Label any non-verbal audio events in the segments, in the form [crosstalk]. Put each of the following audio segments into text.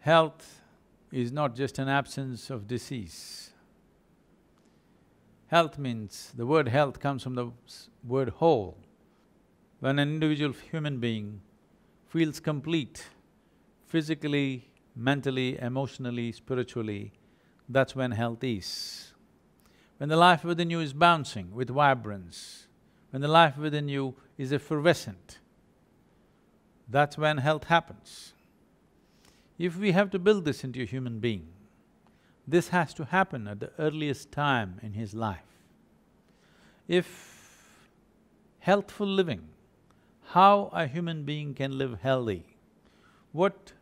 Health is not just an absence of disease. Health means… the word health comes from the word whole. When an individual human being feels complete, physically, mentally, emotionally, spiritually, that's when health is. When the life within you is bouncing with vibrance, when the life within you is effervescent, that's when health happens. If we have to build this into a human being, this has to happen at the earliest time in his life. If healthful living, how a human being can live healthy, what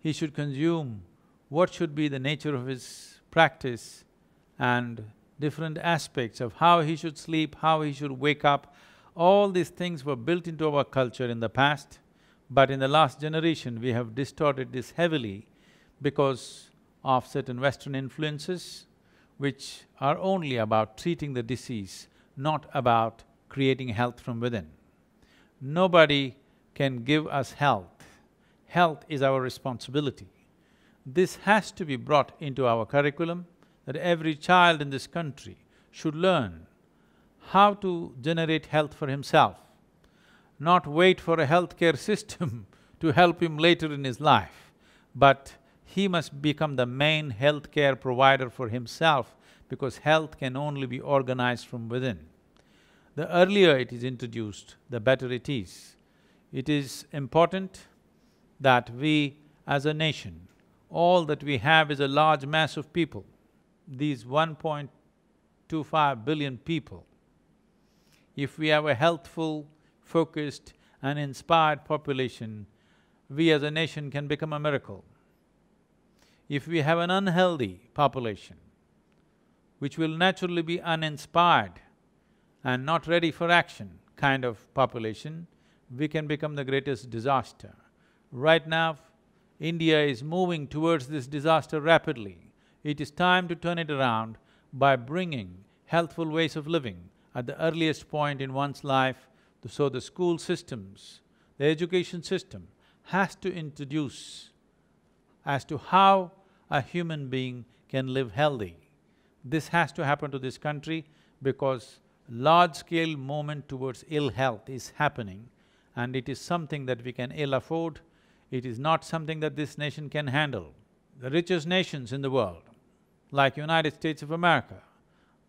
he should consume, what should be the nature of his practice and different aspects of how he should sleep, how he should wake up, all these things were built into our culture in the past. But in the last generation, we have distorted this heavily because of certain Western influences which are only about treating the disease, not about creating health from within. Nobody can give us health. Health is our responsibility. This has to be brought into our curriculum, that every child in this country should learn how to generate health for himself not wait for a healthcare system [laughs] to help him later in his life, but he must become the main healthcare provider for himself because health can only be organized from within. The earlier it is introduced, the better it is. It is important that we as a nation, all that we have is a large mass of people. These 1.25 billion people, if we have a healthful focused and inspired population, we as a nation can become a miracle. If we have an unhealthy population, which will naturally be uninspired and not ready for action kind of population, we can become the greatest disaster. Right now, India is moving towards this disaster rapidly. It is time to turn it around by bringing healthful ways of living at the earliest point in one's life so the school systems, the education system has to introduce as to how a human being can live healthy. This has to happen to this country because large-scale movement towards ill health is happening and it is something that we can ill afford, it is not something that this nation can handle. The richest nations in the world, like United States of America,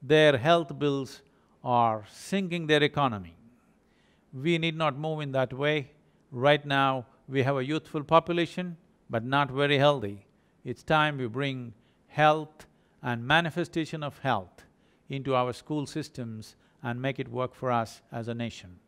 their health bills are sinking their economy. We need not move in that way. Right now, we have a youthful population, but not very healthy. It's time we bring health and manifestation of health into our school systems and make it work for us as a nation.